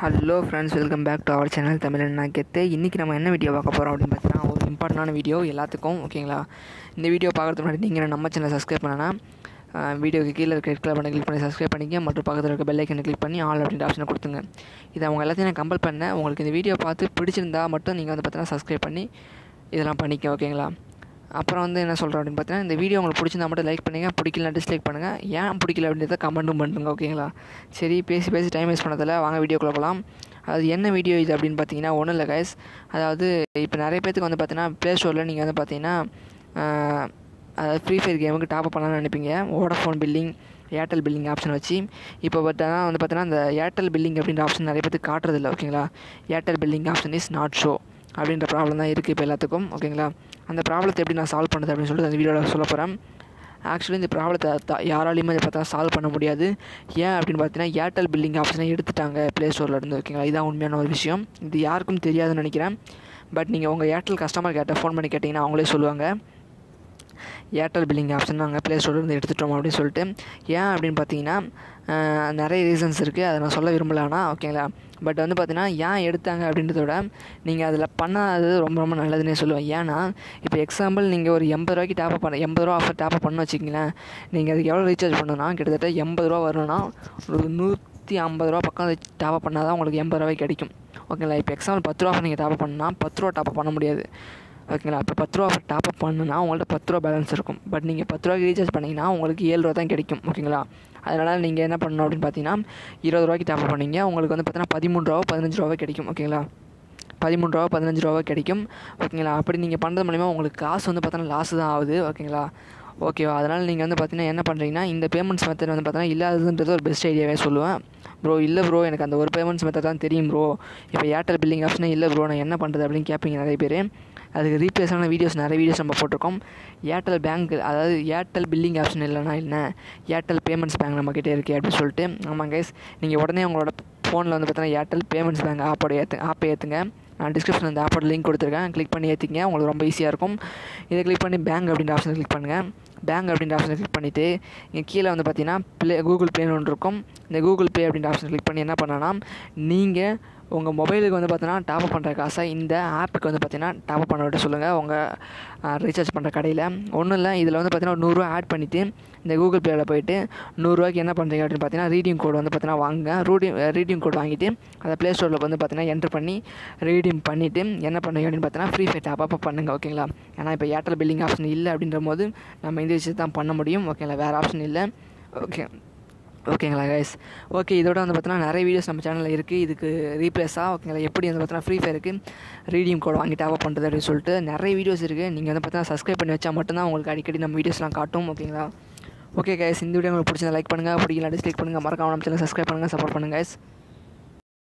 Hello friends welcome back to our channel Tamil நான் கெத்து இன்றைக்கி நம்ம என்ன வீடியோ பார்க்க போகிறோம் அப்படின்னு பார்த்தீங்கன்னா ஒரு இம்பார்ட்டண்டான வீடியோ எல்லாத்துக்கும் ஓகேங்களா இந்த வீடியோ பார்க்குறதுக்கு முன்னாடி நீங்கள் நம்ம சேனல் சப்ஸ்கிரைப் பண்ணனா வீடியோக்கு கீழே இருக்க ரெட் கலர் பண்ணி கிளிக் பண்ணி சப்ஸ்கிரைப் பண்ணிக்க மற்றும் பக்கத்தில் இருக்க பெல் ஐக்கனை கிளிக் பண்ணி ஆல் அப்படின்ற ஆப்ஷனை கொடுத்துங்க இதை அவங்க எல்லாத்தையும் நான் கம்பல் பண்ணேன். உங்களுக்கு இந்த வீடியோ பார்த்து பிடிச்சிருந்தா மட்டும் நீங்கள் வந்து பார்த்தீங்கன்னா சப்ஸ்கிரைப் பண்ணி இதெல்லாம் பண்ணிக்க ஓகேங்களா அப்புறம் வந்து என்ன சொல்கிறேன் அப்படின்னு பார்த்தீங்கன்னா இந்த வீடியோ உங்களுக்கு பிடிச்சிருந்தா மட்டும் லைக் பண்ணுங்கள் பிடிக்கல டிஸ்லைக் பண்ணுங்கள் ஏன் பிடிக்கல அப்படின்றத கமெண்ட்டும் பண்ணுங்க ஓகேங்களா சரி பேசி பேசி டைம் வேஸ்ட் பண்ணதில் வாங்க வீடியோக்குள்ளே போகலாம் அது என்ன வீடியோ இது அப்படின்னு பார்த்தீங்கன்னா ஒன்றும் இல்லை கைஸ் அதாவது இப்போ நிறைய பேத்துக்கு வந்து பார்த்தீங்கன்னா ப்ளே ஸ்டோரில் நீங்கள் வந்து பார்த்தீங்கன்னா அதாவது ஃப்ரீ ஃபயர் கேமுக்கு டாப் அப் பண்ணலாம்னு நினைப்பீங்க. Vodafone billing Airtel billing option வச்சு. இப்போ பட் ஆனால் வந்து பார்த்தீங்கன்னா அந்த ஏர்டெல் பில்லிங் அப்படின்ற ஆப்ஷன் நிறைய பேருக்கு காட்டுறதில்ல ஓகேங்களா Airtel billing option is not show அப்படின்ற ப்ராப்ளம் தான் இருக்குது இப்போ எல்லாத்துக்கும் ஓகேங்களா அந்த ப்ராப்ளத்தை எப்படி நான் சால்வ் பண்ணுறது அப்படின்னு சொல்லிட்டு அந்த வீடியோவில் சொல்ல போகிறேன் ஆக்சுவலி இந்த ப்ராப்ளத்தை யாராலையுமே இதை பார்த்தா சால்வ் பண்ண முடியாது. ஏன் அப்படின்னு பார்த்தீங்கன்னா ஏர்டெல் பில்லிங் ஆப்ஷனை எடுத்துட்டாங்க ப்ளே ஸ்டோரில் இருந்து ஓகேங்களா இதான் உண்மையான ஒரு விஷயம். இது யாருக்கும் தெரியாதுன்னு நினைக்கிறேன். பட் நீங்கள் உங்கள் ஏர்டெல் கஸ்டமர் கேட்ட ஃபோன் பண்ணி கேட்டிங்கன்னா அவங்களே சொல்லுவாங்க. ஏர்டெல் பில்லிங் ஆப்ஷன் நாங்கள் ப்ளே ஸ்டோர்லேருந்து எடுத்துட்டோம் அப்படின்னு சொல்லிட்டு. ஏன் அப்படின்னு பார்த்தீங்கன்னா நிறைய ரீசன்ஸ் இருக்குது அதை நான் சொல்ல விரும்பலான்னா ஓகேங்களா பட் வந்து பார்த்தீங்கன்னா ஏன் எடுத்தாங்க அப்படின்றத விட நீங்கள் அதில் பண்ணாதது ரொம்ப ரொம்ப நல்லதுன்னே சொல்லுவேன். ஏன்னா இப்போ எக்ஸாம்பிள் நீங்கள் ஒரு எண்பது ரூபாய்க்கு டாப் பண்ண எண்பது ரூபா ஆஃபர் டாப் பண்ண வச்சிங்களேன் நீங்கள் அதுக்கு எவ்வளோ ரீசார்ஜ் பண்ணணும்னா கிட்டத்தட்ட எண்பது ரூபா வரணும்னா ஒரு நூற்றி ஐம்பது ரூபா பக்கம் டாப் பண்ணால் தான் உங்களுக்கு எண்பது ரூபாய்க்கு கிடைக்கும். ஓகேங்களா இப்போ எக்ஸாம்பிள் பத்து ரூபா நீங்கள் டாப் பண்ணால் பத்து ரூபா டாப் பண்ண முடியாது. ஓகேங்களா? இப்போ பத்து ரூபா டாப்அப் பண்ணுன்னா உங்கள்ட்ட பத்து ரூபா பேலன்ஸ் இருக்கும். பட் நீங்கள் பத்து ரூபாய்க்கு ரீசார்ஜ் பண்ணிங்கன்னா உங்களுக்கு ஏழு ரூபா தான் கிடைக்கும். ஓகேங்களா? அதனால் நீங்கள் என்ன பண்ணணும் அப்படின்னு பார்த்தீங்கன்னா இருபது ரூபாய்க்கு டாப்அப் பண்ணீங்க. உங்களுக்கு வந்து பார்த்தீங்கன்னா பதிமூணு ரூபா பதினஞ்சு ரூபா கிடைக்கும். ஓகேங்களா? பதிமூணு ரூபா பதினஞ்சு ரூபா கிடைக்கும். ஓகேங்களா? அப்படி நீங்கள் பண்ணுறது மூலிமா உங்களுக்கு காசு வந்து பார்த்தோன்னா லாஸ் தான் ஆகுது. ஓகேங்களா? ஓகேவா அதனால் நீங்கள் வந்து பார்த்தீங்கன்னா என்ன பண்ணுறீங்கன்னா இந்த பேமெண்ட்ஸ் மெத்தட் வந்து பார்த்தீங்கன்னா இல்லாததுன்றது ஒரு பெஸ்ட் ஐடியாவே சொல்லுவேன். ப்ரோ இல்லை ப்ரோ எனக்கு அந்த ஒரு பேமெண்ட்ஸ் மெத்தட் தான் தெரியும் ப்ரோ இப்போ ஏர்டெல் பில்லிங் ஆப்ஷனே இல்லை ப்ரோ நான் என்ன பண்ணுறது அப்படின்னு கேட்பீங்க நிறைய பேர். அதுக்கு ரீப்ளேஸான வீடியோஸ் நிறைய வீடியோஸ் நம்ம போட்டிருக்கோம். ஏர்டெல் பேங்க் அதாவது ஏர்டெல் பில்லிங் ஆப்ஷன் இல்லைனா என்ன? ஏர்டெல் பேமெண்ட்ஸ் பேங்க் நம்மக்கிட்டே இருக்கே அப்படின்னு சொல்லிட்டு ஆமாம் கைஸ் நீங்கள் உடனே உங்களோட ஃபோனில் வந்து பார்த்தீங்கன்னா ஏர்டெல் பேமெண்ட்ஸ் பேங்க் ஆப்போட ஏற்று ஆப்பை ஏற்றுங்க நான் டிஸ்கிரிப்ஷனில் அந்த ஆப்போட லிங்க் கொடுத்துருக்கேன். கிளிக் பண்ணி ஏற்றிங்க உங்களுக்கு ரொம்ப ஈஸியாக இருக்கும். இதை கிளிக் பண்ணி பேங்க் அப்படின்ற ஆப்ஷனை கிளிக் பண்ணுங்கள் பேங்க் அப்படின்ற ஆப்ஷனை கிளிக் பண்ணிவிட்டு இங்கே கீழே வந்து பார்த்தீங்கன்னா ப்ளே கூகுள் பேன்னு ஒன்று இருக்கும். இந்த கூகுள் பே அப்படின்ற ஆப்ஷனை கிளிக் பண்ணி என்ன பண்ணனா நீங்கள் உங்கள் மொபைலுக்கு வந்து பார்த்தீங்கன்னா டாப்அப் பண்ணுற காசை இந்த ஆப்புக்கு வந்து பார்த்தீங்கன்னா டாப்அப் பண்ண விட்டு சொல்லுங்கள் உங்கள் ரீசார்ஜ் பண்ணுற கடையில். ஒன்றும் இல்லை இதில் வந்து பார்த்தீங்கன்னா ஒரு நூறுரூவா ஆட் பண்ணிவிட்டு இந்த கூகுள் பேயில் போயிட்டு நூறுரூவாய்க்கு என்ன பண்ணுறீங்க அப்படின்னு பார்த்தீங்கன்னா ரீடிங் கோடு வந்து பார்த்தீங்கன்னா வாங்க ரூடிங் ரீடிங் கோட் வாங்கிட்டு அதை ப்ளே ஸ்டோரில் வந்து பார்த்தீங்கன்னா என்ட்ரு பண்ணி ரீடிங் பண்ணிவிட்டு என்ன பண்ணுறீங்க அப்படின்னு பார்த்தீங்கன்னா ஃப்ரீ ஃபயர் டாப்அப் பண்ணுங்கள் ஓகேங்களா ஏன்னா இப்போ ஏர்டெல் பில்லிங் ஆப்ஷன் இல்லை அப்படின்ற போது நம்ம இந்த விஷயத்தை தான் பண்ண முடியும். ஓகேங்களா வேறு ஆப்ஷன் இல்லை. ஓகே ஓகேங்களா கைஸ் ஓகே இதோட வந்து பார்த்தீங்கன்னா நிறைய வீடியோஸ் நம்ம சேனலில் இருக்குது இதுக்கு ரீப்ளேஸாக ஓகேங்களா எப்படி வந்து பார்த்தீங்கன்னா ஃப்ரீ ஃபயருக்கு ரீடியம் கோட் வாங்கி டாப் பண்ணுறது அப்படின்னு சொல்லிட்டு நிறைய வீடியோஸ் இருக்குது நீங்கள் வந்து பார்த்தீங்கன்னா சப்ஸ்கிரைப் பண்ணி வச்சா மட்டும்தான் உங்களுக்கு அடிக்கடி நம்ம வீடியோஸ்லாம் காட்டும் ஓகேங்களா ஓகே கைஸ் இந்த வீடியோ உங்களுக்கு பிடிச்சதை லைக் பண்ணுங்கள் பிடிக்கல டிஸ்லைக் பண்ணுங்கள் மறக்காம நம்ம சேனல் சப்ஸ்கிரைப் பண்ணுங்கள் சப்போர்ட் பண்ணுங்கள் கைஸ்